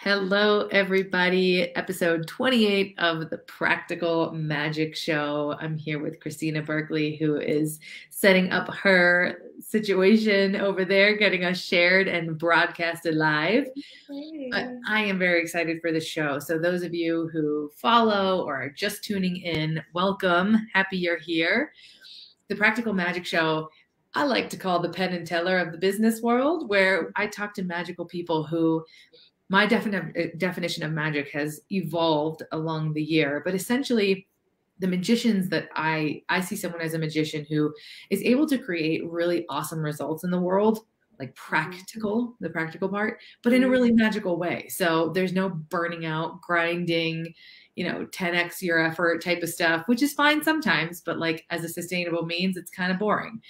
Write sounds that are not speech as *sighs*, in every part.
Hello, everybody. Episode 28 of the Practical Magic Show. I'm here with Christina Berkley, who is setting up her situation over there, getting us shared and broadcasted live. But I am very excited for the show. So, those of you who follow or are just tuning in, welcome. Happy you're here. The Practical Magic Show I like to call the Penn and Teller of the business world, where I talk to magical people who my defini- uh, definition of magic has evolved along the year, but essentially, the magicians that I I see someone as a magician who is able to create really awesome results in the world, like mm-hmm. practical, the practical part, but in a really mm-hmm. magical way. So there's no burning out, grinding, you know, 10x your effort type of stuff, which is fine sometimes, but like as a sustainable means, it's kind of boring.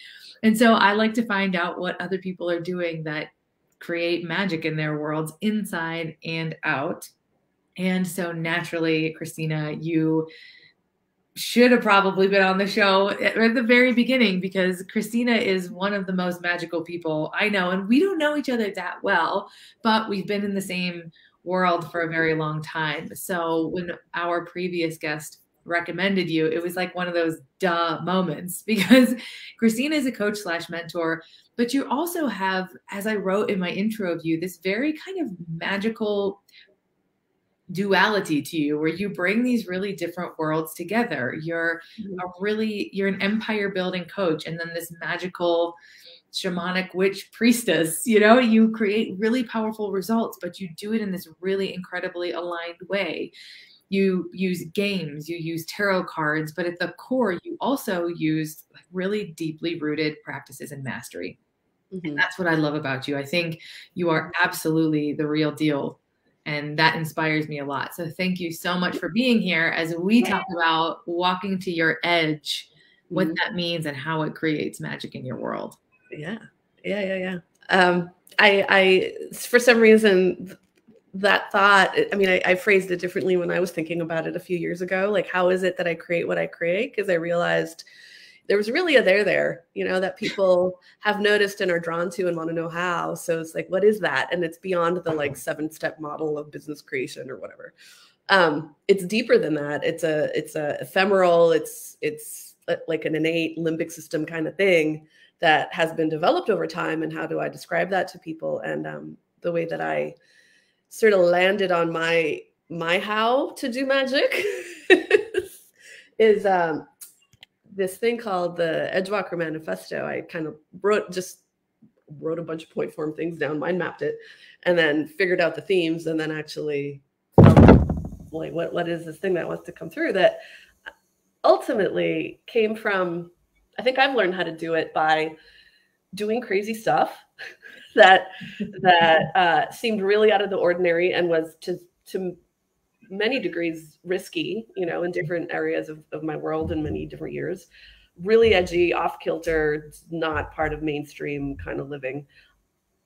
And so I like to find out what other people are doing that create magic in their worlds inside and out. And so naturally, Christina, you should have probably been on the show at the very beginning because Christina is one of the most magical people I know. And we don't know each other that well, but we've been in the same world for a very long time. So when our previous guest recommended you, it was like one of those duh moments *laughs* because Christina is a coach slash mentor but you also have, as I wrote in my intro of you, this very kind of magical duality to you where you bring these really different worlds together. You're mm-hmm. a really, you're an empire building coach, and then this magical shamanic witch priestess you know you create really powerful results but you do it in this really incredibly aligned way you use games you use tarot cards but at the core you also use really deeply rooted practices and mastery Mm-hmm. And that's what I love about you. I think you are absolutely the real deal. And that inspires me a lot. So thank you so much for being here as we talk about walking to your edge, what mm-hmm. that means and how it creates magic in your world. Yeah. Yeah. Yeah. Yeah. Um, I, I, for some reason, that thought, I mean, I, I phrased it differently when I was thinking about it a few years ago. Like, how is it that I create what I create? Because I realized there was really a there there, you know, that people have noticed and are drawn to and want to know how. So it's like, what is that? And it's beyond the like seven step model of business creation or whatever. Um, it's deeper than that. It's a it's a ephemeral. It's it's like an innate limbic system kind of thing that has been developed over time. And how do I describe that to people? And um, the way that I sort of landed on my my how to do magic *laughs* is um, this thing called the Edgewalker Manifesto. I kind of wrote just wrote a bunch of point form things down, mind mapped it, and then figured out the themes, and then actually like what what is this thing that wants to come through that ultimately came from I think I've learned how to do it by doing crazy stuff *laughs* that that uh, seemed really out of the ordinary and was to to many degrees risky, you know, in different areas of, of my world in many different years. Really edgy, off kilter, not part of mainstream kind of living.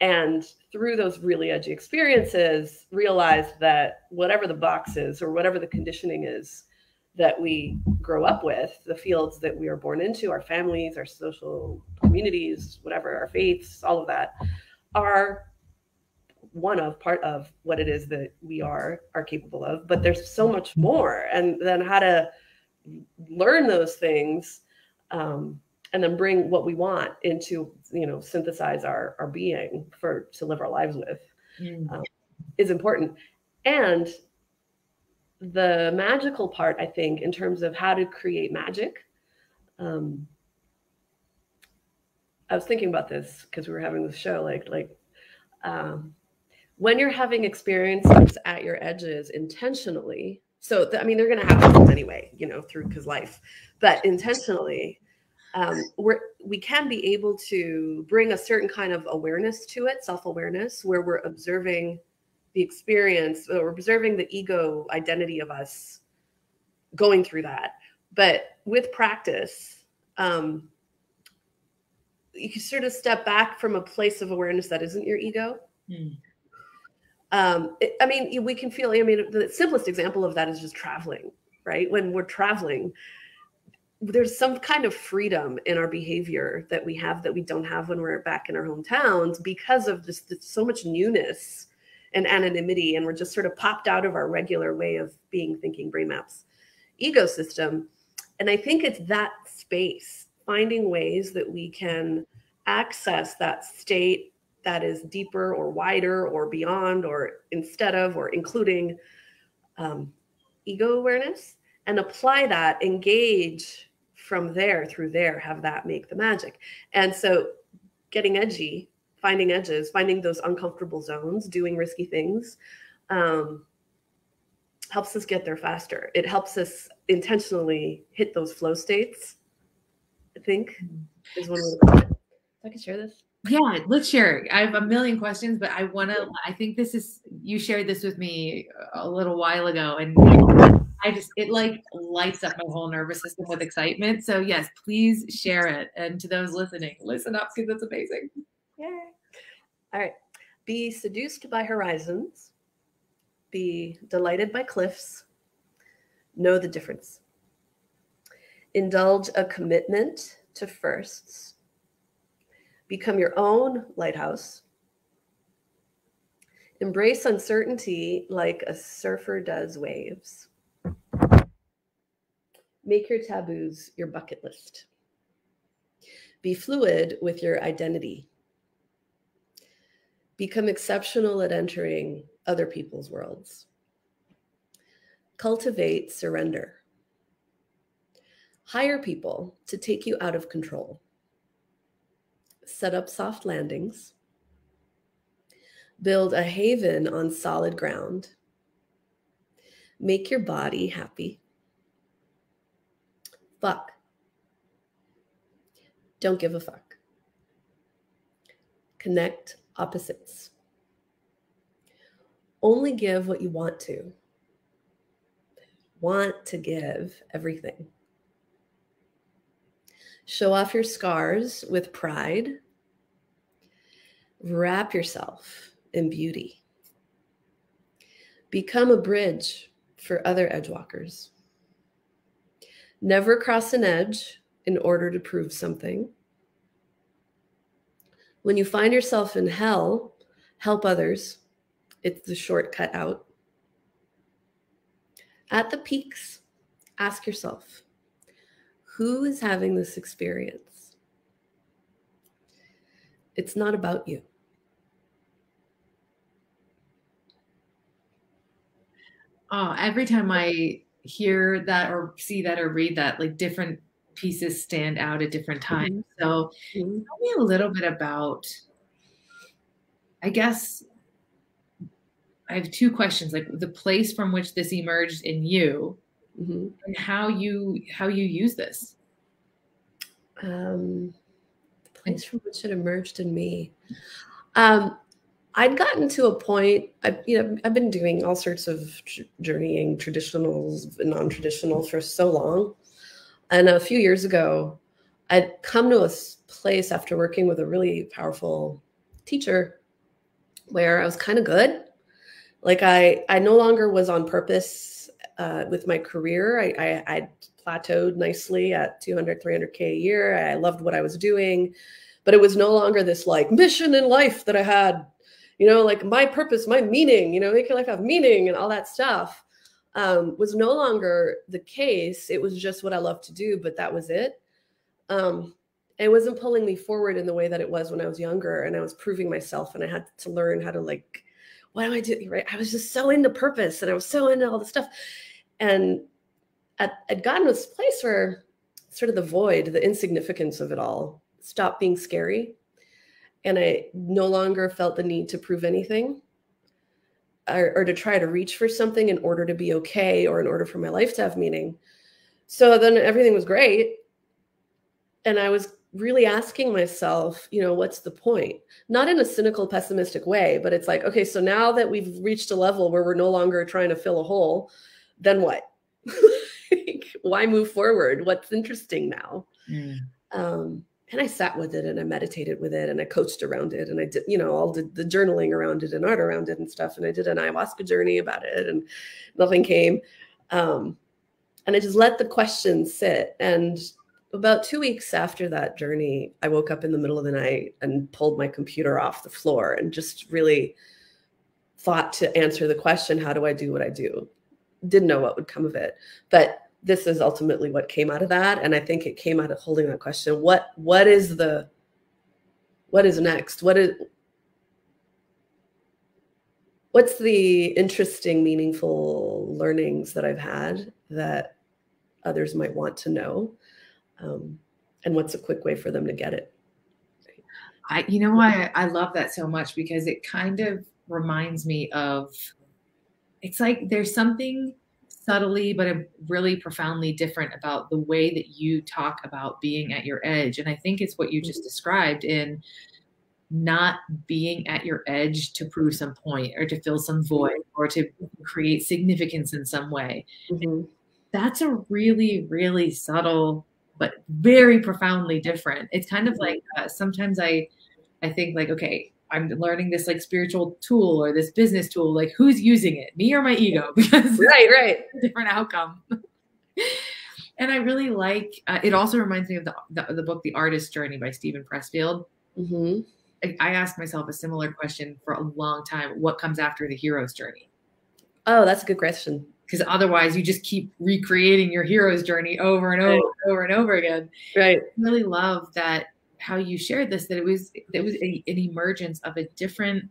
And through those really edgy experiences, realized that whatever the box is or whatever the conditioning is that we grow up with, the fields that we are born into, our families, our social communities, whatever, our faiths, all of that, are one of part of what it is that we are are capable of. But there's so much more. And then how to learn those things um, and then bring what we want into you know synthesize our our being for to live our lives with mm. um, is important. And the magical part i think in terms of how to create magic. Um, i was thinking about this because we were having this show like like um, when you're having experiences at your edges intentionally so th- i mean they're going to happen anyway you know through because life but intentionally um, we're we can be able to bring a certain kind of awareness to it self-awareness where we're observing the experience or observing the ego identity of us going through that. But with practice um, you can sort of step back from a place of awareness that isn't your ego. Mm um, it, I mean, we can feel, I mean, the simplest example of that is just traveling, right? When we're traveling, there's some kind of freedom in our behavior that we have that we don't have when we're back in our hometowns because of just so much newness and anonymity and we're just sort of popped out of our regular way of being thinking brain maps ecosystem. And i think it's that space finding ways that we can access that state that is deeper or wider or beyond or instead of or including um, ego awareness and apply that engage from there through there have that make the magic. And so getting edgy finding edges finding those uncomfortable zones doing risky things um, helps us get there faster it helps us intentionally hit those flow states i think is one of the i can share this yeah let's share i have a million questions but i want to i think this is you shared this with me a little while ago and I just it like lights up my whole nervous system with excitement. So yes, please share it. And to those listening, listen up because it's amazing. Yay. All right. Be seduced by horizons. Be delighted by cliffs. Know the difference. Indulge a commitment to firsts. Become your own lighthouse. Embrace uncertainty like a surfer does waves. Make your taboos your bucket list. Be fluid with your identity. Become exceptional at entering other people's worlds. Cultivate surrender. Hire people to take you out of control. Set up soft landings. Build a haven on solid ground. Make your body happy fuck. Don't give a fuck. Connect opposites. Only give what you want to. Want to give everything. Show off your scars with pride. Wrap yourself in beauty. Become a bridge for other edgewalkers. Never cross an edge in order to prove something. When you find yourself in hell, help others. It's the shortcut out. At the peaks, ask yourself who is having this experience? It's not about you. Oh, every time I hear that or see that or read that like different pieces stand out at different times mm-hmm. so mm-hmm. tell me a little bit about i guess i have two questions like the place from which this emerged in you mm-hmm. and how you how you use this um the place from which it emerged in me um I'd gotten to a point, I, you know, I've been doing all sorts of journeying, traditionals and non-traditional for so long. And a few years ago, I'd come to a place after working with a really powerful teacher where I was kind of good. Like I, I no longer was on purpose uh, with my career. I, I, I plateaued nicely at 200, 300K a year. I loved what I was doing, but it was no longer this like mission in life that I had you know, like my purpose, my meaning, you know, make your life have meaning and all that stuff um, was no longer the case. It was just what I love to do, but that was it. Um, it wasn't pulling me forward in the way that it was when I was younger and I was proving myself and I had to learn how to like, what am I doing? Right. I was just so into purpose and I was so into all the stuff. And I'd, I'd gotten to this place where sort of the void, the insignificance of it all stopped being scary and I no longer felt the need to prove anything or, or, to try to reach for something in order to be okay or in order for my life to have meaning. So then everything was great. And I was really asking myself, you know, what's the point? Not in a cynical, pessimistic way, but it's like, okay, so now that we've reached a level where we're no longer trying to fill a hole, then what? *laughs* Why move forward? What's interesting now? Mm. Um, and I sat with it and I meditated with it and I coached around it and I did, you know, all the, the journaling around it and art around it and stuff. And I did an ayahuasca journey about it and nothing came. Um, and I just let the question sit. And about two weeks after that journey, I woke up in the middle of the night and pulled my computer off the floor and just really thought to answer the question, how do I do what I do? Didn't know what would come of it. But this is ultimately what came out of that. And I think it came out of holding that question. What what is the what is next? What is what's the interesting, meaningful learnings that I've had that others might want to know? Um, and what's a quick way for them to get it? I, you know why I love that so much because it kind of reminds me of it's like there's something subtly but really profoundly different about the way that you talk about being at your edge and i think it's what you just mm-hmm. described in not being at your edge to prove some point or to fill some void or to create significance in some way mm-hmm. that's a really really subtle but very profoundly different it's kind of mm-hmm. like uh, sometimes i i think like okay I'm learning this like spiritual tool or this business tool. Like, who's using it, me or my ego? *laughs* Because right, right, different outcome. *laughs* and I really like. Uh, it also reminds me of the, the, the book The Artist Journey by Steven Pressfield. Mm-hmm. I, I asked myself a similar question for a long time: What comes after the hero's journey? Oh, that's a good question. Because otherwise, you just keep recreating your hero's journey over and over right. and over and over again. Right. I really love that how you shared this that it was it was a, an emergence of a different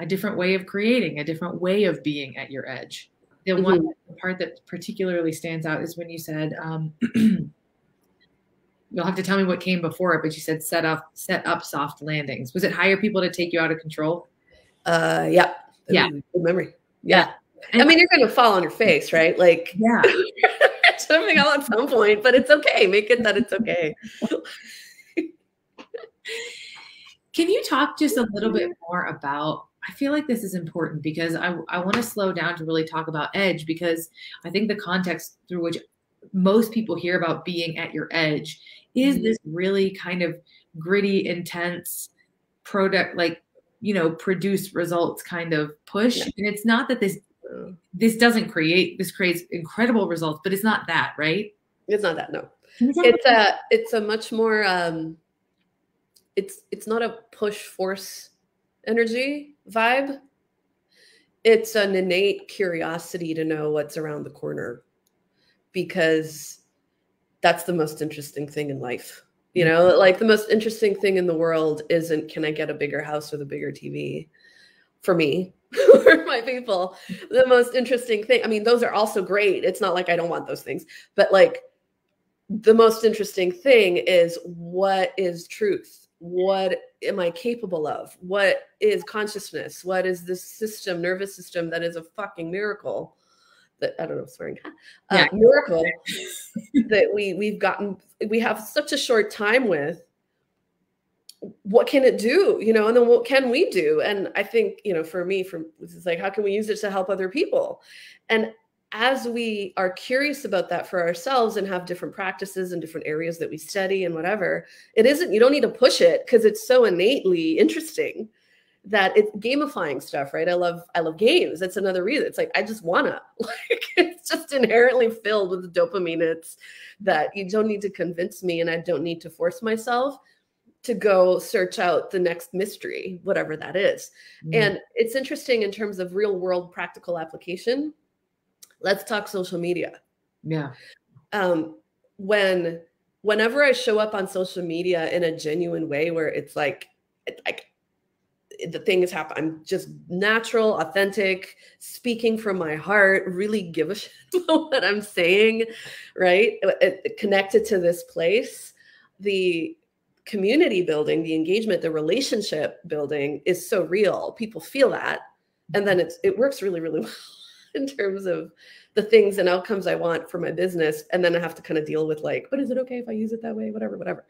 a different way of creating a different way of being at your edge. The mm-hmm. one the part that particularly stands out is when you said um, *clears throat* you'll have to tell me what came before it but you said set up set up soft landings. Was it hire people to take you out of control? Uh yeah. Yeah. Good memory. Yeah, yeah. i mean you're gonna fall on your face right? Like yeah *laughs* jumping out at some point, but it's okay. Make it that it's okay. Can you talk just a little bit more about? I feel like this is important because I, I want to slow down to really talk about edge because I think the context through which most people hear about being at your edge is mm-hmm. this really kind of gritty, intense product, like, you know, produce results kind of push. And it's not that this this doesn't create this creates incredible results but it's not that right? It's not that no. It's a it's a much more um it's it's not a push force energy vibe. It's an innate curiosity to know what's around the corner because that's the most interesting thing in life. You know like the most interesting thing in the world isn't can i get a bigger house with a bigger tv for me *laughs* for my people. The most interesting thing i mean those are also great. It's not like i don't want those things but like the most interesting thing is what is truth? What am i capable of? What is consciousness? What is this system nervous system that is a fucking miracle that i don't know swearing. Uh, yeah. miracle that we we've gotten we have such a short time with what can it do you know and then what can we do? And i think you know for me from it's like how can we use it to help other people? And as we are curious about that for ourselves and have different practices and different areas that we study and whatever it isn't you don't need to push it because it's so innately interesting that it's gamifying stuff right? I love i love games. That's another reason. It's like i just wanna. *laughs* Like it's just inherently filled with dopamine it's that you don't need to convince me and i don't need to force myself to go search out the next mystery, whatever that is. Mm. And it's interesting in terms of real world practical application. Let's talk social media. Yeah. Um, when whenever I show up on social media in a genuine way where it's like like the thing is happening. I'm just natural, authentic, speaking from my heart, really give a *laughs* shit about what I'm saying, right? It, it, connected to this place. The community building, the engagement, the relationship building is so real. People feel that. And then it's it works really, really *laughs* well in terms of the things and outcomes I want for my business. And then I have to kind of deal with like, but is it okay if I use it that way? Whatever, whatever.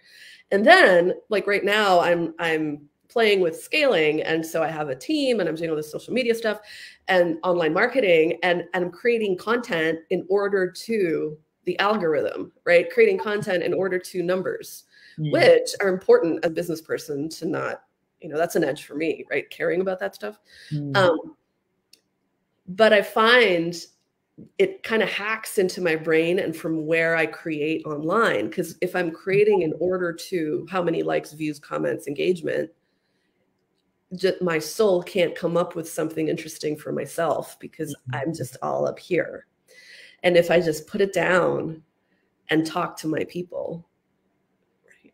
And then like right now I'm I'm playing with scaling. And so I have a team and I'm doing all this social media stuff and online marketing and, and I'm creating content in order to the algorithm, right? Creating content in order to numbers mm. which are important as a business person to not, you know, that's an edge for me, right? Caring about that stuff. Mm. Um, but I find it kind of hacks into my brain and from where I create online. Because if I'm creating in order to how many likes, views, comments, engagement, just my soul can't come up with something interesting for myself because mm-hmm. I'm just all up here. And if I just put it down and talk to my people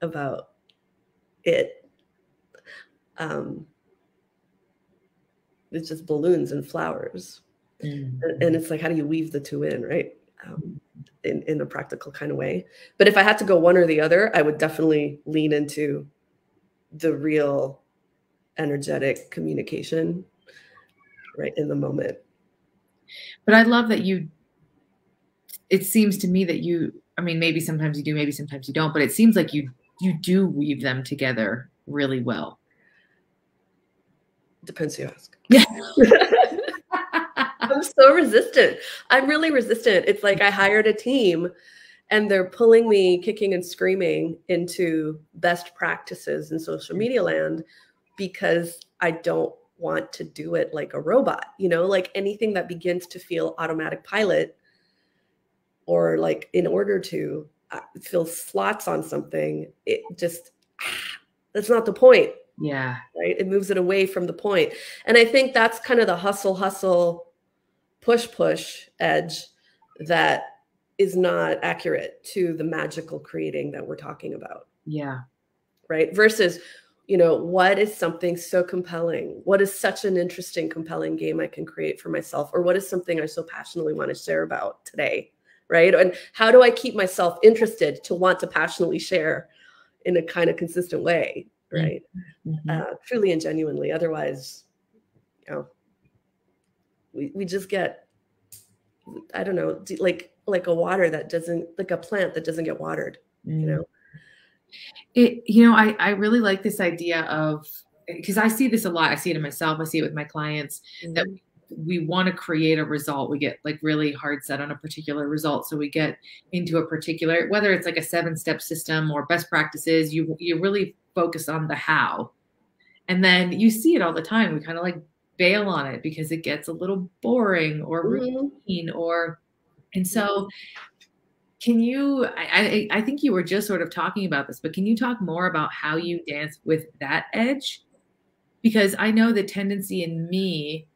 about it, um, it's just balloons and flowers. Mm-hmm. And, and, it's like, how do you weave the two in, right? Um, in, in a practical kind of way. But if I had to go one or the other, I would definitely lean into the real energetic communication right in the moment. But I love that you, it seems to me that you, I mean, maybe sometimes you do, maybe sometimes you don't, but it seems like you, you do weave them together really well. Depends who you ask. *laughs* *laughs* I'm so resistant. I'm really resistant. It's like I hired a team and they're pulling me kicking and screaming into best practices in social media land because I don't want to do it like a robot, you know, like anything that begins to feel automatic pilot or like in order to uh, fill slots on something, it just, *sighs* that's not the point. Yeah. Right. It moves it away from the point. And I think that's kind of the hustle, hustle, push, push edge that is not accurate to the magical creating that we're talking about. Yeah. Right. Versus you know, what is something so compelling? What is such an interesting, compelling game I can create for myself? Or what is something I so passionately want to share about today? Right. And how do I keep myself interested to want to passionately share in a kind of consistent way? Right. Mm-hmm. Uh, truly and genuinely. Otherwise, you know, we, we just get, I don't know, like, like a water that doesn't, like a plant that doesn't get watered, mm-hmm. you mm. know? It, you know, I, I really like this idea of because I see this a lot. I see it in myself. I see it with my clients mm-hmm. that we want to create a result. We get like really hard set on a particular result. So we get into a particular, whether it's like a seven step system or best practices, you, you really focus on the how. And then you see it all the time. We kind of like bail on it because it gets a little boring or mm-hmm. routine or, and so can you I, I think you were just sort of talking about this but can you talk more about how you dance with that edge because i know the tendency in me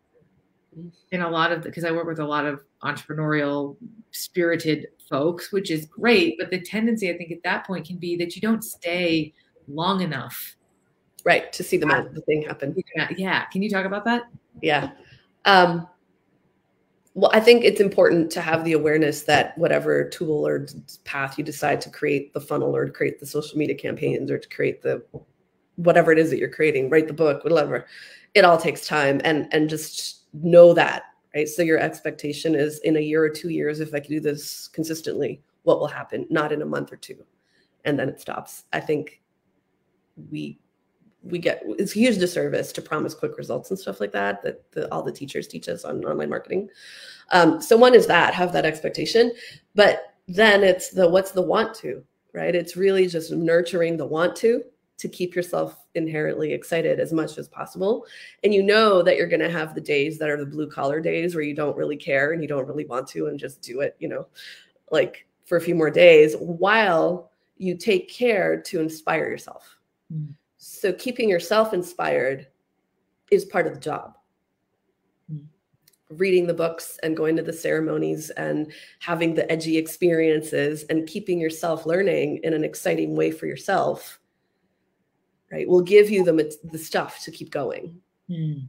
in a lot of because i work with a lot of entrepreneurial spirited folks which is great but the tendency i think at that point can be that you don't stay long enough. Right to see the, the thing happen. yeah. Can you talk about that? Yeah. Um well, I think it's important to have the awareness that whatever tool or path you decide to create the funnel or to create the social media campaigns or to create the whatever it is that you're creating, write the book, whatever, it all takes time. And and just know that, right? So your expectation is in a year or two years, if I can do this consistently, what will happen? Not in a month or two. And then it stops. I think we we get it's a huge disservice to promise quick results and stuff like that that the, all the teachers teach us on online marketing um, so one is that have that expectation but then it's the what's the want to right it's really just nurturing the want to to keep yourself inherently excited as much as possible and you know that you're going to have the days that are the blue collar days where you don't really care and you don't really want to and just do it you know like for a few more days while you take care to inspire yourself mm so keeping yourself inspired is part of the job. Mm. Reading the books and going to the ceremonies and having the edgy experiences and keeping yourself learning in an exciting way for yourself, right, We'll give you the, the stuff to keep going. Mm.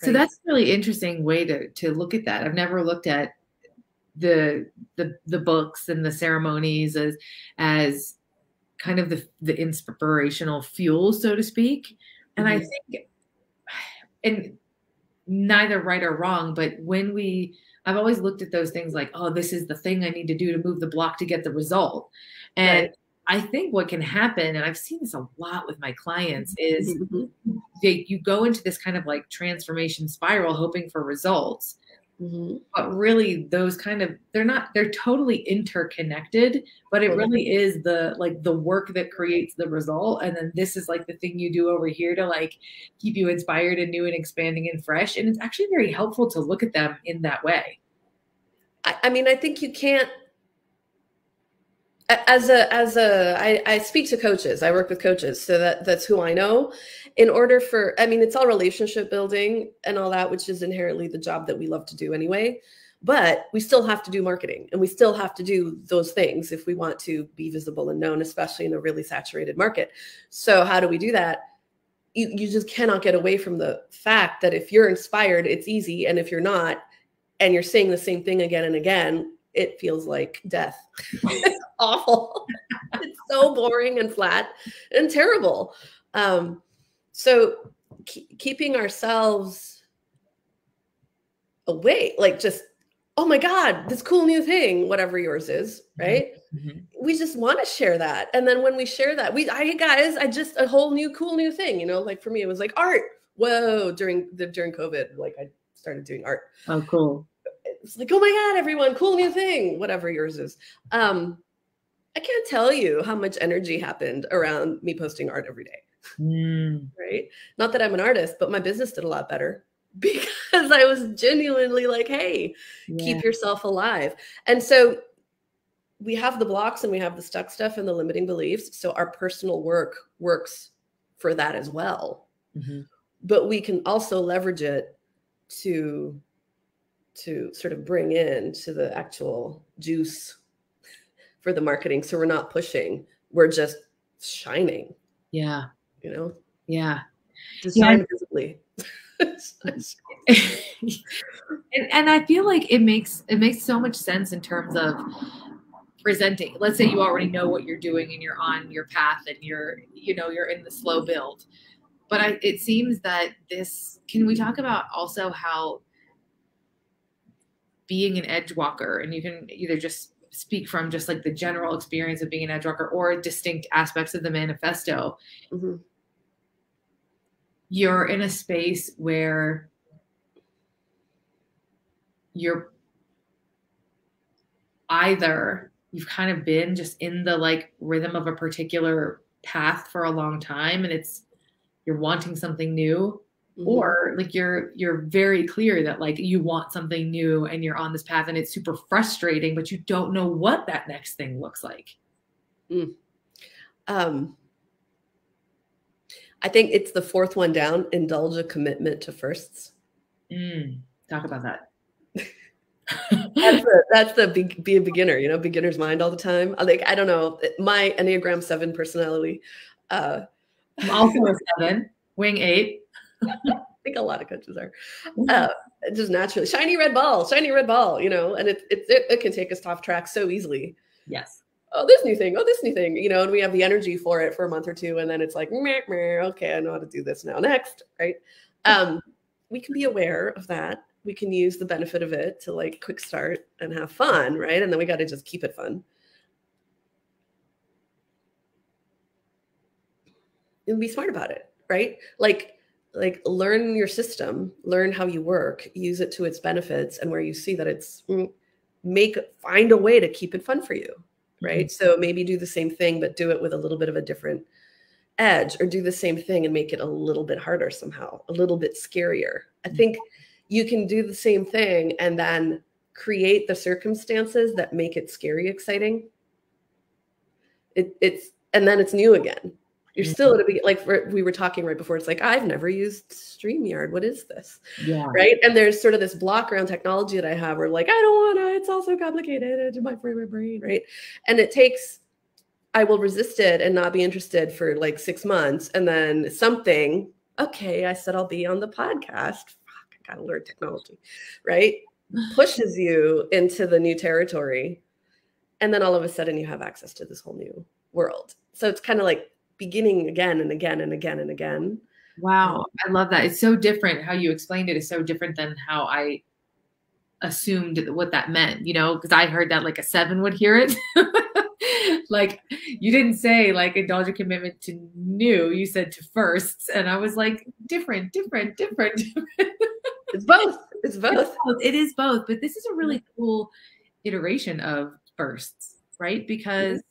So right? that's a really interesting way to, to look at that. I've never looked at the the the books and the ceremonies as as kind of the, the inspirational fuel, so to speak. And mm-hmm. I think, and neither right or wrong, but when we, I've always looked at those things like, oh, this is the thing I need to do to move the block to get the result. And right. I think what can happen, and I've seen this a lot with my clients, is mm-hmm. they, you go into this kind of like transformation spiral hoping for results. Mm-hmm. But really, those kind of they're not they're totally interconnected. But it really is the like the work that creates the result, and then this is like the thing you do over here to like keep you inspired and new and expanding and fresh. And it's actually very helpful to look at them in that way. I, I mean, I think you can't as a as a I, I speak to coaches. I work with coaches so that that's who i know. In order for i mean it's all relationship building and all that which is inherently the job that we love to do anyway. But we still have to do marketing and we still have to do those things if we want to be visible and known especially in a really saturated market. So how do we do that? You, you just cannot get away from the fact that if you're inspired it's easy. And if you're not and you're saying the same thing again and again it feels like death. it's *laughs* *laughs* awful. it's so boring and flat and terrible. Um, so keeping ourselves away, like just, oh my God, this cool new thing, whatever yours is, mm-hmm. right? Mm-hmm. We just want to share that. And then when we share that, we, I guys, I just a whole new cool new thing, you know, like for me, it was like art. Whoa, during the during COVID, like I started doing art. Oh, cool it's like, oh my God, everyone, cool new thing, whatever yours is. Um, I can't tell you how much energy happened around me posting art every day. Mm. Right. Not that I'm an artist, but my business did a lot better *laughs* because I was genuinely like, hey, yeah. keep yourself alive. And so we have the blocks and we have the stuck stuff and the limiting beliefs. So our personal work works for that as well. Mm-hmm. But we can also leverage it to to sort of bring in to the actual juice for the marketing. So we're not pushing, we're just shining. Yeah. You know? Yeah. Just yeah. visibly. *laughs* and, and I feel like it makes it makes so much sense in terms of presenting. Let's say you already know what you're doing and you're on your path and you're, you know, you're in the slow build. But I, it seems that this, can we talk about also how being an edge walker and you can either just speak from just like the general experience of being an edge walker or distinct aspects of the manifesto mm-hmm. you're in a space where you're either you've kind of been just in the like rhythm of a particular path for a long time and it's you're wanting something new Mm-hmm. or like you're you're very clear that like you want something new and you're on this path and it's super frustrating but you don't know what that next thing looks like mm. um i think it's the fourth one down indulge a commitment to firsts mm. talk about that *laughs* that's the, that's the be, be a beginner you know beginner's mind all the time like i don't know my enneagram 7 personality uh I'm also a 7 wing 8 I *laughs* think a lot of coaches are uh, just naturally shiny red ball, shiny red ball, you know, and it, it, it, it can take us off track so easily. Yes. Oh, this new thing. Oh, this new thing. You know, and we have the energy for it for a month or two, and then it's like, meh, meh, okay, I know how to do this now. Next, right? Um, we can be aware of that. We can use the benefit of it to like quick start and have fun, right? And then we got to just keep it fun. And be smart about it, right? Like like learn your system learn how you work use it to its benefits and where you see that it's mm, make find a way to keep it fun for you right mm-hmm. so maybe do the same thing but do it with a little bit of a different edge or do the same thing and make it a little bit harder somehow a little bit scarier i think mm-hmm. you can do the same thing and then create the circumstances that make it scary exciting it, it's and then it's new again you're mm-hmm. still at a big like we were talking right before it's like i've never used streamyard. What is this? Yeah. Right? And there's sort of this block around technology that i have where like i don't want to it's also complicated to my frame my brain right? And it takes i will resist it and not be interested for like six months and then something okay i said i'll be on the podcast. Fuck, i gotta learn technology right? *sighs* Pushes you into the new territory and then all of a sudden you have access to this whole new world. So it's kind of like beginning again and again and again and again. Wow, um, I love that. It's so different. How you explained it is so different than how I assumed what that meant, you know, because I heard that like a seven would hear it. *laughs* like you didn't say like indulge a commitment to new, you said to firsts. And I was like, different, different, different. *laughs* it's both. It's both. It's both. It is both. But this is a really cool iteration of firsts, right? Because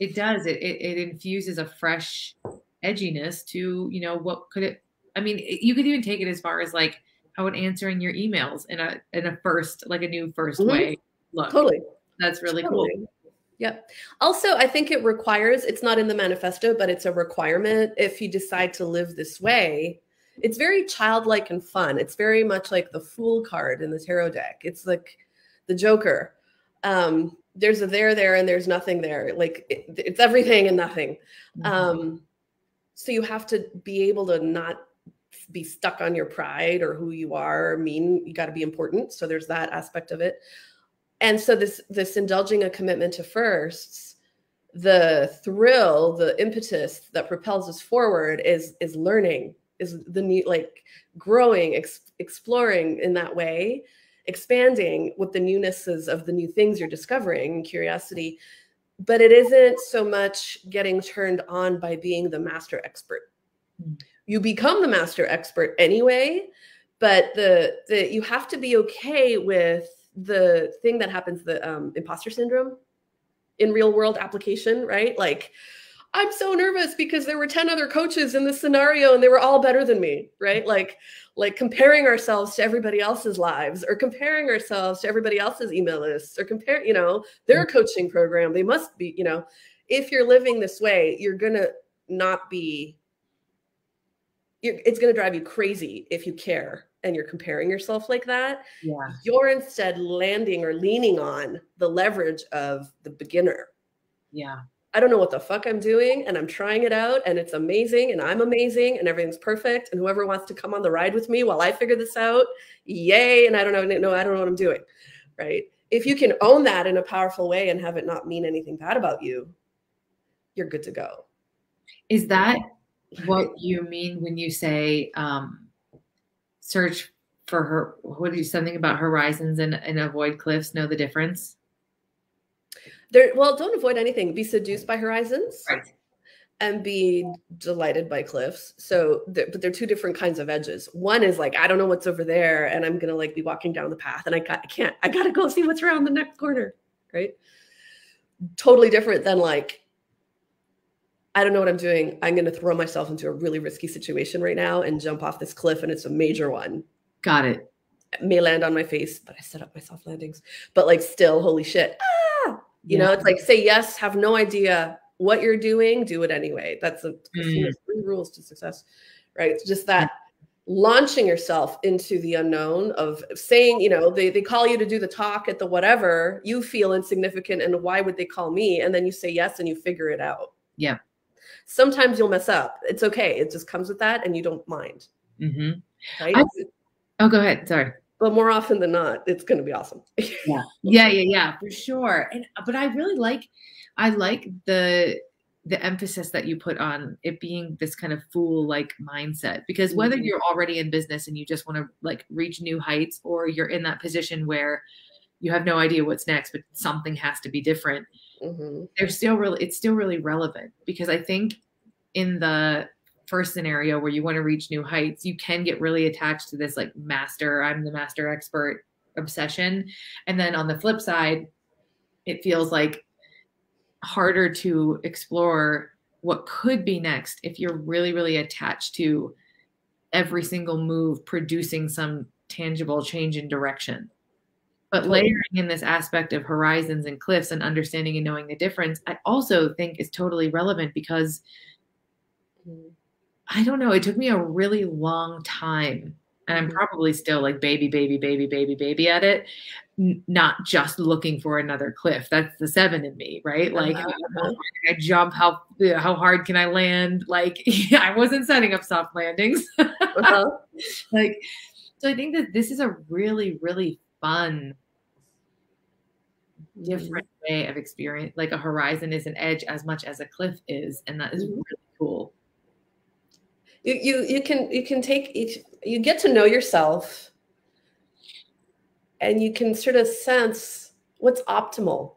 it does. It, it, it infuses a fresh edginess to you know what could it. I mean, you could even take it as far as like how would answering your emails in a in a first like a new 1st mm-hmm. way look. Totally. That's really Totally. cool. Yep. Also, I think it requires, it's not in the manifesto, but it's a requirement if you decide to live this way. It's very childlike and fun. It's very much like the fool card in the tarot deck. It's like the Joker. Um, there's a there there and there's nothing there. Like it, it's everything and nothing. Mhm. Um, so you have to be able to not be stuck on your pride or who you are or mean. You got to be important. So there's that aspect of it. And so this this indulging a commitment to firsts, the thrill, the impetus that propels us forward is is learning, is the new like growing, ex- exploring in that way, expanding with the newnesses of the new things you're discovering, curiosity but it isn't so much getting turned on by being the master expert. Mm. You become the master expert anyway, but the the you have to be okay with the thing that happens, the um, imposter syndrome in real world application, right? Like, I'm so nervous because there were 10 other coaches in this scenario and they were all better than me, right? Like, like comparing ourselves to everybody else's lives or comparing ourselves to everybody else's email lists or compare, you know, their mm. coaching program. They must be, you know, if you're living this way, you're gonna not be you're, it's going to drive you crazy if you care and you're comparing yourself like that. Yeah. You're instead landing or leaning on the leverage of the beginner. Yeah. I don't know what the fuck I'm doing and I'm trying it out and it's amazing and I'm amazing and everything's perfect and whoever wants to come on the ride with me while I figure this out, yay and I don't know no I don't know what I'm doing. Right? If you can own that in a powerful way and have it not mean anything bad about you, you're good to go. Is that what you mean when you say um, search for her? What do you something about horizons and, and avoid cliffs? Know the difference? There well, don't avoid anything. Be seduced by horizons. Right. and be delighted by cliffs. So, th- but they're two different kinds of edges. One is like I don't know what's over there, and I'm gonna like be walking down the path, and I got I can't I gotta go see what's around the next corner, right? Totally different than like I don't know what I'm doing. I'm gonna throw myself into a really risky situation right now and jump off this cliff, and it's a major one. Got it. It may land on my face, but I set up my soft landings. But like, still, holy shit! Ah! You know, it's like say yes, have no idea what you're doing, do it anyway. That's a Christina's three rules to success, right? It's just that launching yourself into the unknown of saying, you know, they, they call you to do the talk at the whatever, you feel insignificant and why would they call me? And then you say yes and you figure it out. Yeah. Sometimes you'll mess up. It's okay. It just comes with that and you don't mind. Mm-hmm. Right. I- Oh, go ahead. Sorry. But more often than not, it's gonna be awesome. *laughs* Yeah. Yeah. Yeah. Yeah. For sure. And but I really like, I like the the emphasis that you put on it being this kind of fool like mindset because whether Mhm. you're already in business and you just want to like reach new heights or you're in that position where you have no idea what's next but something has to be different Mhm. they're still really it's still really relevant because i think in the first scenario where you want to reach new heights you can get really attached to this like master i'm the master expert obsession. And then on the flip side it feels like harder to explore what could be next if you're really really attached to every single move producing some tangible change in direction. But layering in this aspect of horizons and cliffs and understanding and knowing the difference i also think is totally relevant because Mhm. I don't know it took me a really long time and i'm Mhm. probably still like baby baby baby baby baby at it n- not just looking for another cliff that's the seven in me right like Uh-huh, how uh-huh. can i jump how how hard can i land like *laughs* i wasn't setting up soft landings Uh-huh. *laughs* like so i think that this is a really really fun different way of experience like a horizon is an edge as much as a cliff is and that is Mhm. really cool you you you can you can take each you get to know yourself and you can sort of sense what's optimal.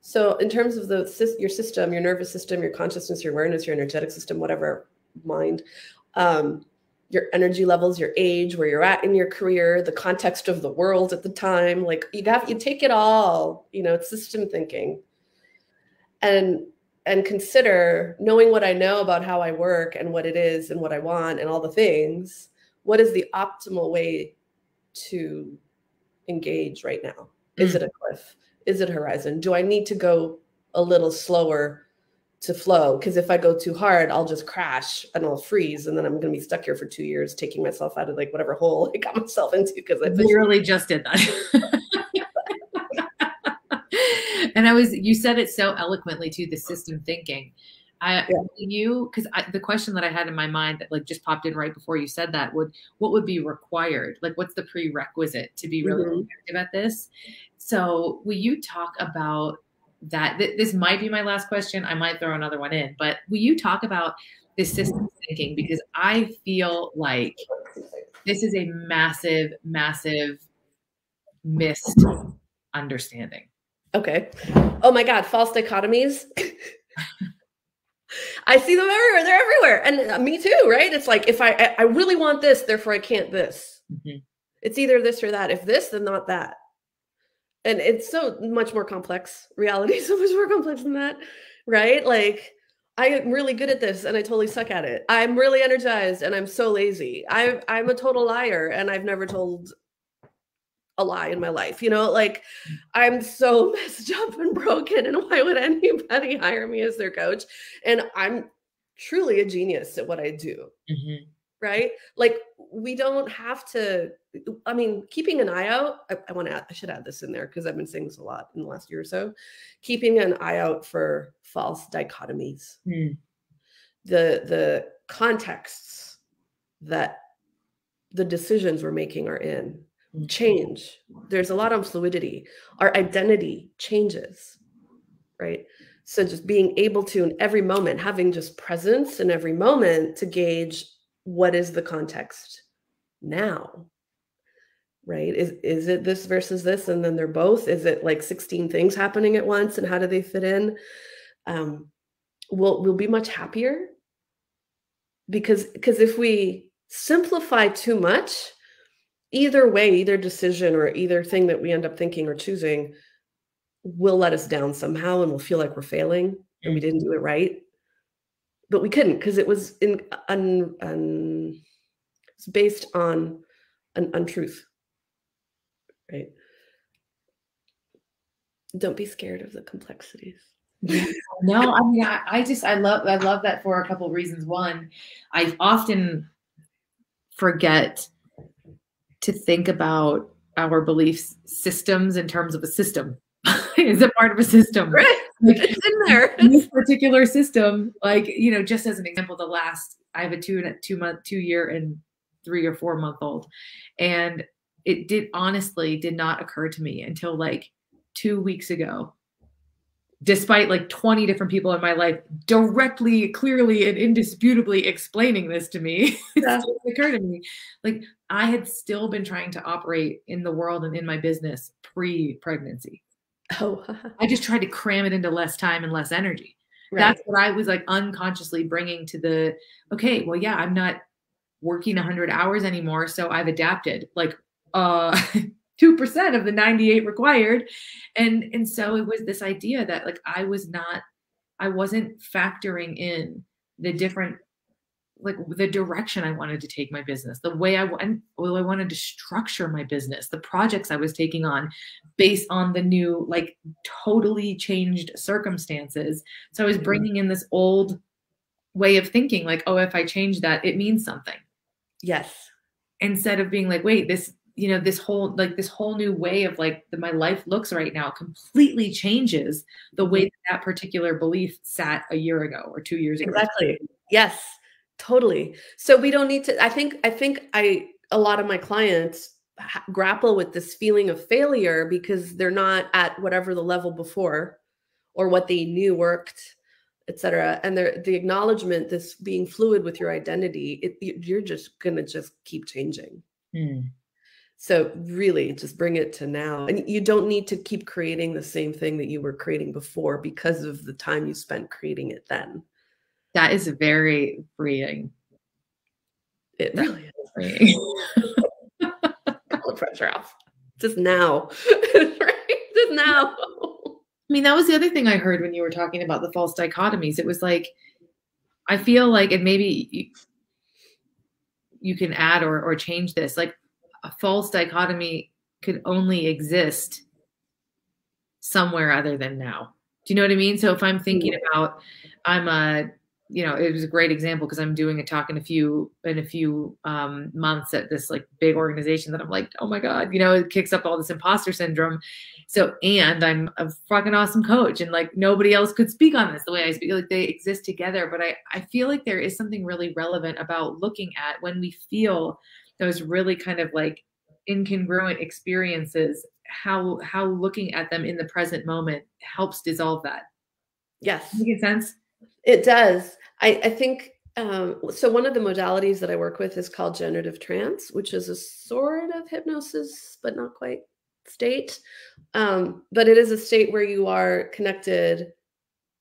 So in terms of the your system your nervous system your consciousness your awareness your energetic system whatever mind um, your energy levels your age where you're at in your career the context of the world at the time like you have you take it all you know it's system thinking. And and consider knowing what I know about how I work and what it is and what I want and all the things, what is the optimal way to engage right now? Is mm. it a cliff? Is it horizon? Do I need to go a little slower to flow? Because if I go too hard, I'll just crash and I'll freeze, and then I'm going to be stuck here for two years, taking myself out of like whatever hole *laughs* I got myself into. Because I literally just did that. *laughs* and I was, you said it so eloquently to the system thinking. I yeah. you because the question that I had in my mind that like just popped in right before you said that would what would be required? Like what's the prerequisite to be really mm-hmm. effective at this? So will you talk about that? Th- this might be my last question. I might throw another one in, but will you talk about this system thinking? Because I feel like this is a massive, massive missed understanding. Okay. Oh my God, false dichotomies. *laughs* I see them everywhere. They're everywhere. And uh, me too, right? It's like if I I really want this, therefore I can't this. Mm-hmm. It's either this or that. If this, then not that. And it's so much more complex. Reality is so much more complex than that, right? Like I'm really good at this and I totally suck at it. I'm really energized and I'm so lazy. I I'm a total liar and I've never told a lie in my life. You know, like I'm so *laughs* messed up and broken, and why would anybody *laughs* hire me as their coach? And I'm truly a genius at what I do. Mm-hmm. Right? Like we don't have to. I mean, keeping an eye out. I, I want to. I should add this in there because I've been saying this a lot in the last year or so. Keeping an eye out for false dichotomies. Mm. The the contexts that the decisions we're making are in change. There's a lot of fluidity. Our identity changes, right? So just being able to, in every moment, having just presence in every moment to gauge what is the context now, right? Is is it this versus this, and then they're both? Is it like 16 things happening at once, and how do they fit in? Um, we'll we'll be much happier because because if we simplify too much, either way, either decision or either thing that we end up thinking or choosing will let us down somehow and we'll feel like we're failing and we didn't do mm-hmm. it right. But we couldn't because it was in un, un, it's based on an untruth. Right. Don't be scared of the complexities. no, I mean I, I just I love I love that for a couple of reasons. One, I often forget to think about our belief systems in terms of a system. *laughs* is a part of a system. Right. Like, it's in there. *laughs* this particular system, like, you know, just as an example, the last I have a two and two month, two year and three or four month old. And it did honestly did not occur to me until like two weeks ago despite like 20 different people in my life directly, clearly, and indisputably explaining this to me, *laughs* yeah. it occurred to me. Like I had still been trying to operate in the world and in my business pre-pregnancy. Oh, *laughs* I just tried to cram it into less time and less energy. Right. That's what I was like unconsciously bringing to the okay, well, yeah, I'm not working 100 hours anymore, so I've adapted. Like, uh *laughs* 2% of the 98 required and and so it was this idea that like i was not i wasn't factoring in the different like the direction i wanted to take my business the way i went well i wanted to structure my business the projects i was taking on based on the new like totally changed circumstances. So i was mm-hmm. bringing in this old way of thinking like oh if i change that it means something. Yes. Instead of being like wait this you know this whole like this whole new way of like the, my life looks right now completely changes the way that, that particular belief sat a year ago or two years ago. Exactly. Yes totally so we don't need to i think i think i a lot of my clients grapple with this feeling of failure because they're not at whatever the level before or what they knew worked etc and the acknowledgement this being fluid with your identity it, you're just gonna just keep changing mm. So really just bring it to now. And you don't need to keep creating the same thing that you were creating before because of the time you spent creating it then. That is very freeing. It really is freeing. *laughs* All the pressure off. Just now. *laughs* right? Just now. I mean, that was the other thing I heard when you were talking about the false dichotomies. It was like, I feel like, and maybe you, you can add or, or change this. Like, a false dichotomy could only exist somewhere other than now. Do you know what I mean? So if I'm thinking mm-hmm. about, I'm a, you know, it was a great example because I'm doing a talk in a few in a few um, months at this like big organization that I'm like, oh my god, you know, it kicks up all this imposter syndrome. So and I'm a fucking awesome coach, and like nobody else could speak on this the way I speak. Like they exist together, but I I feel like there is something really relevant about looking at when we feel those really kind of like incongruent experiences how how looking at them in the present moment helps dissolve that yes make sense it does. I i think um, so one of the modalities that i work with is called generative trance which is a sort of hypnosis but not quite state. Um, but it is a state where you are connected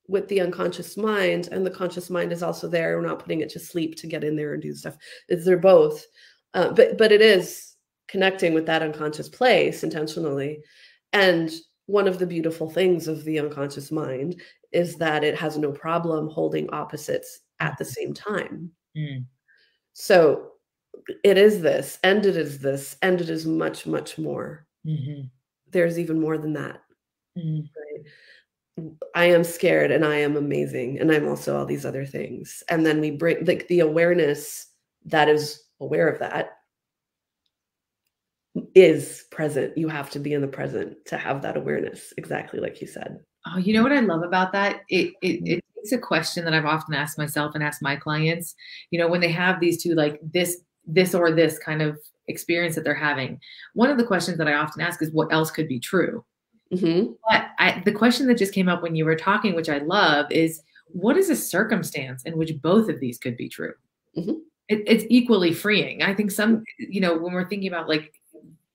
with the unconscious mind and the conscious mind is also there. We're not putting it to sleep to get in there and do stuff. It's they're both. Uh, but but it is connecting with that unconscious place intentionally. And one of the beautiful things of the unconscious mind is that it has no problem holding opposites at the same time mm. so it is this and it is this and it is much much more mm-hmm. there's even more than that mm. right? i am scared and i am amazing and i'm also all these other things and then we bring like the awareness that is aware of that is present. You have to be in the present to have that awareness, exactly like you said. Oh, you know what I love about that? It it, it it's a question that I've often asked myself and asked my clients. You know, when they have these two like this this or this kind of experience that they're having, one of the questions that I often ask is, what else could be true? Mm-hmm. But I, the question that just came up when you were talking, which I love, is what is a circumstance in which both of these could be true? Mm-hmm it, it's equally freeing. I think some, you know, when we're thinking about like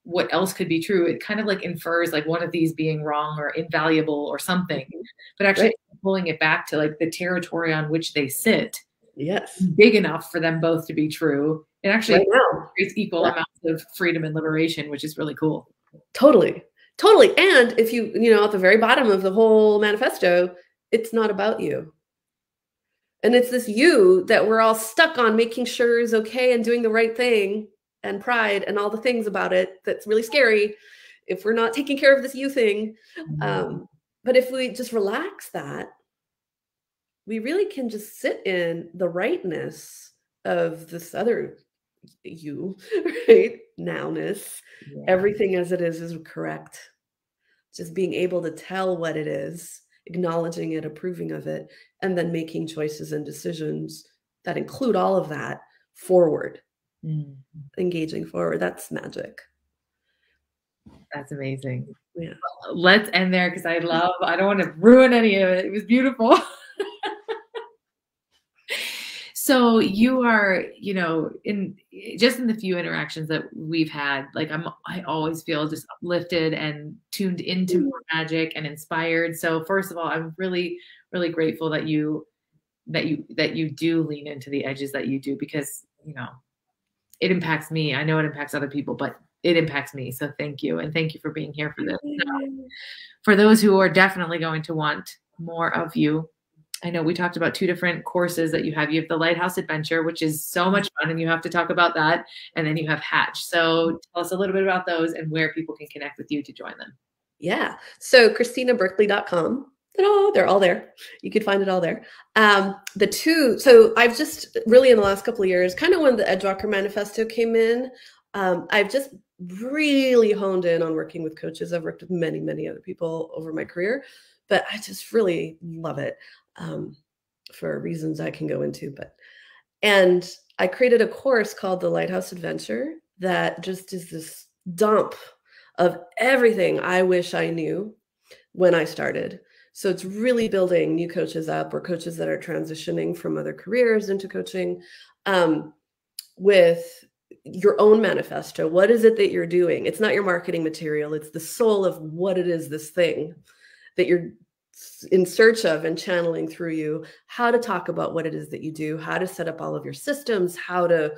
what else could be true, it kind of like infers like one of these being wrong or invaluable or something. Mm-hmm. But actually right. pulling it back to like the territory on which they sit. Yes. Big enough for them both to be true. It actually right creates equal yeah. amounts of freedom and liberation, which is really cool. Totally. Totally. And if you, you know, at the very bottom of the whole manifesto, it's not about you. And it's this you that we're all stuck on making sure is okay and doing the right thing and pride and all the things about it that's really scary if we're not taking care of this you thing. Mm-hmm. Um, but if we just relax that, we really can just sit in the rightness of this other you, *laughs* right? Nowness. Yeah. Everything as it is is correct. Just being able to tell what it is acknowledging it, approving of it, and then making choices and decisions that include all of that forward, mm. engaging forward. That's magic. That's amazing. Yeah. Let's end there because I love, I don't want to ruin any of it. It was beautiful. *laughs* so you are you know in just in the few interactions that we've had like i'm i always feel just uplifted and tuned into mm. more magic and inspired so first of all i'm really really grateful that you that you that you do lean into the edges that you do because you know it impacts me i know it impacts other people but it impacts me so thank you and thank you for being here for this so, for those who are definitely going to want more of you I know we talked about two different courses that you have. You have the Lighthouse Adventure, which is so much fun, and you have to talk about that. And then you have Hatch. So tell us a little bit about those and where people can connect with you to join them. Yeah. So ChristinaBerkley.com. Ta-da, they're all there. You could find it all there. Um, the two, so I've just really in the last couple of years, kind of when the Edgewalker Manifesto came in, um, I've just really honed in on working with coaches. I've worked with many, many other people over my career, but I just really love it um, for reasons I can go into. But and I created a course called the Lighthouse Adventure that just is this dump of everything I wish I knew when I started. So it's really building new coaches up or coaches that are transitioning from other careers into coaching um, with your own manifesto. What is it that you're doing? It's not your marketing material, it's the soul of what it is, this thing that you're in search of and channeling through you how to talk about what it is that you do, how to set up all of your systems, how to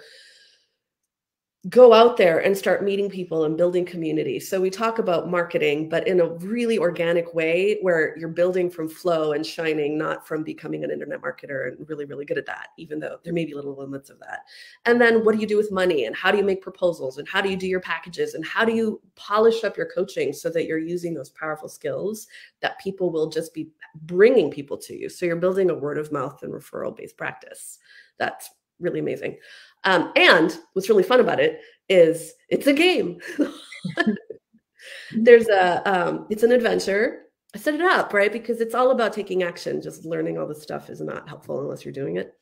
go out there and start meeting people and building community. So we talk about marketing, but in a really organic way where you're building from flow and shining, not from becoming an internet marketer and really, really good at that, even though there may be little limits of that. And then what do you do with money and how do you make proposals and how do you do your packages and how do you polish up your coaching so that you're using those powerful skills that people will just be bringing people to you. So you're building a word of mouth and referral based practice. That's really amazing. Um, and what's really fun about it is it's a game. *laughs* There's a, um, it's an adventure. I set it up, right? Because it's all about taking action. Just learning all this stuff is not helpful unless you're doing it.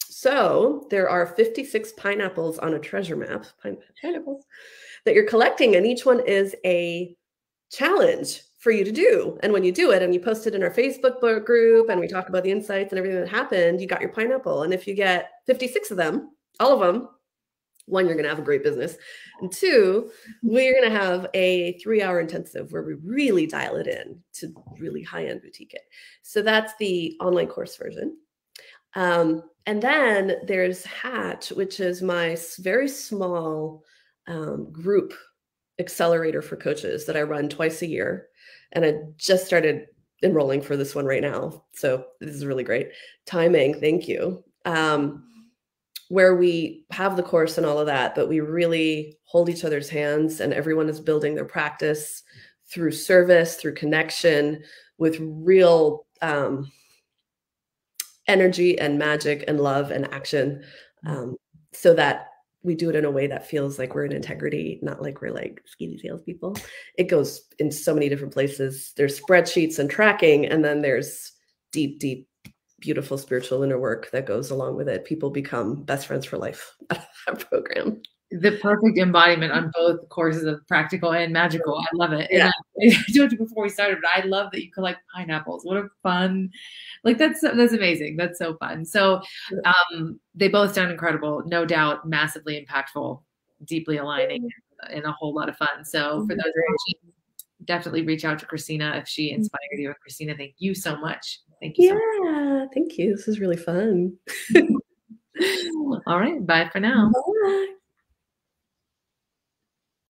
So there are 56 pineapples on a treasure map, pine pineapples, that you're collecting, and each one is a challenge for you to do. And when you do it and you post it in our Facebook group and we talk about the insights and everything that happened, you got your pineapple. And if you get 56 of them, all of them, one, you're going to have a great business. And two, we're going to have a three hour intensive where we really dial it in to really high end boutique it. So that's the online course version. Um, and then there's Hatch, which is my very small um, group accelerator for coaches that I run twice a year. And I just started enrolling for this one right now. So this is really great timing. Thank you. Um, where we have the course and all of that, but we really hold each other's hands and everyone is building their practice through service, through connection, with real um, energy and magic and love and action, um, so that we do it in a way that feels like we're in integrity, not like we're like skinny salespeople. It goes in so many different places. There's spreadsheets and tracking, and then there's deep, deep beautiful spiritual inner work that goes along with it. People become best friends for life *laughs* our program. The perfect embodiment on mm-hmm. both courses of practical and magical. I love it. Yeah. And I, *laughs* I told you before we started, but I love that you collect pineapples. What a fun, like that's that's amazing. That's so fun. So um, they both sound incredible, no doubt, massively impactful, deeply aligning, mm-hmm. and a whole lot of fun. So mm-hmm. for those definitely reach out to Christina if she inspired you. Christina, thank you so much. Thank you. Yeah, so thank you. This is really fun. *laughs* All right. Bye for now. Bye.